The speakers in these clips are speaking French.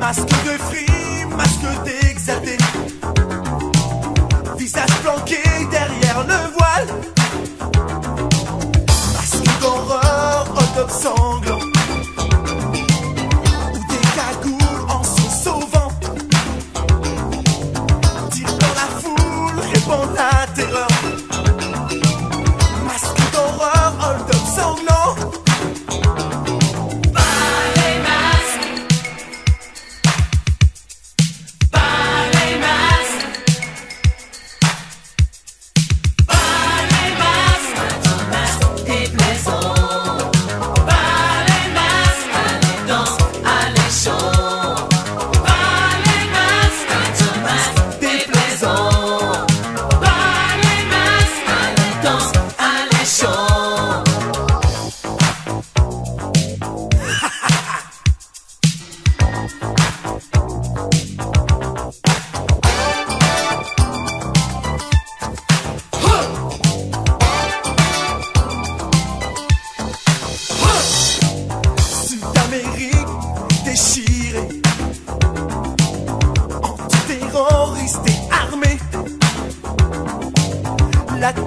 Masque de free, masque d'exalté. Visage planqué derrière le voile. Masque d'horreur, autopsie sanglant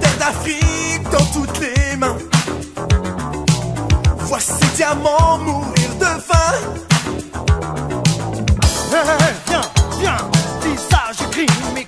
terre d'Afrique dans toutes les mains. Vois ces diamants mourir de faim. Hey, viens, viens, dis ça, j'écris mes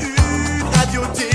une radio télé.